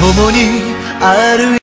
共に歩い